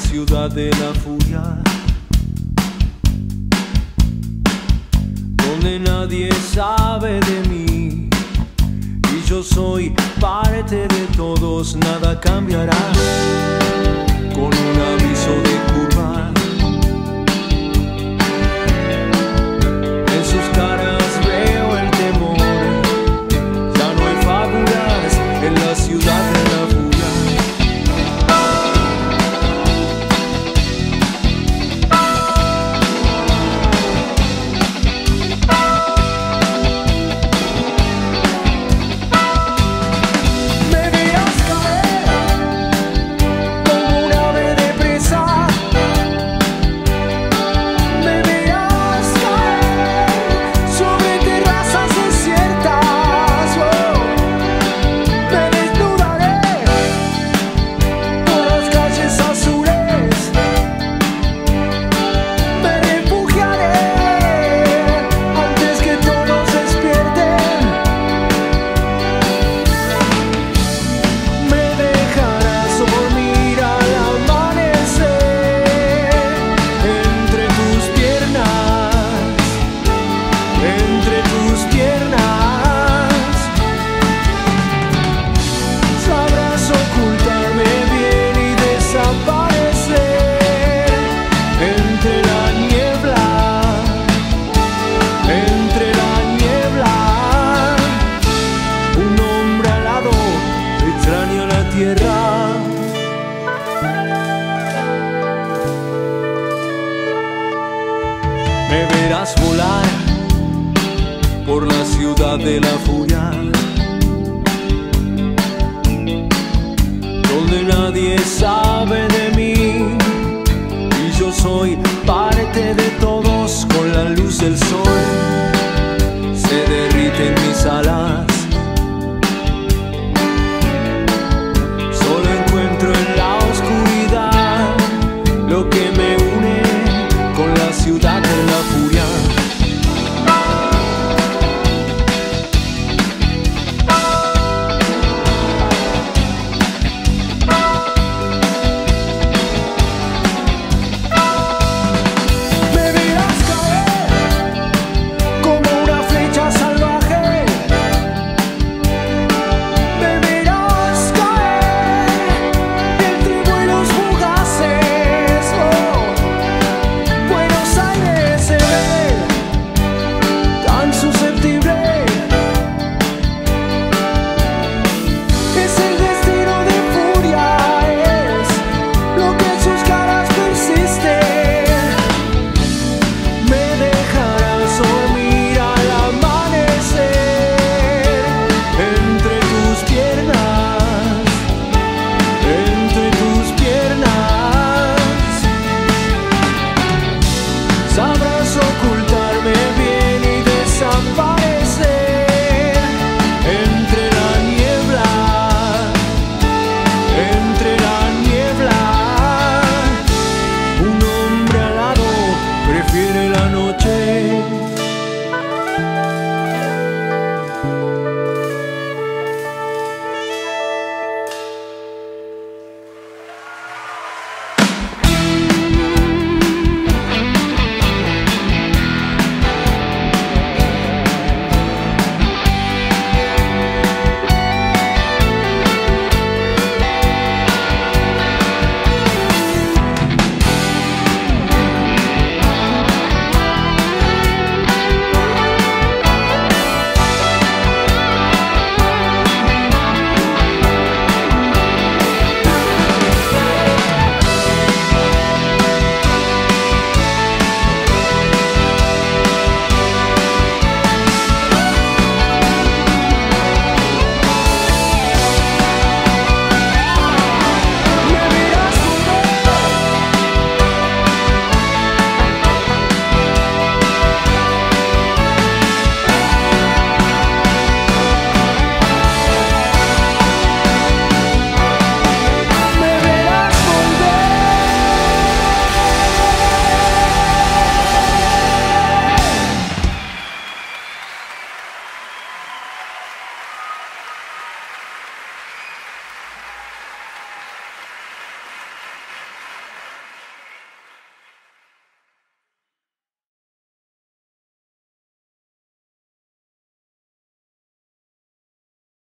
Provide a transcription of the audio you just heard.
ciudad de la furia, donde nadie sabe de mí y yo soy parte de todos, nada cambiará. Con un volar por la ciudad de la furia, donde nadie sabe de mí y yo soy parte de todos con la luz del sol.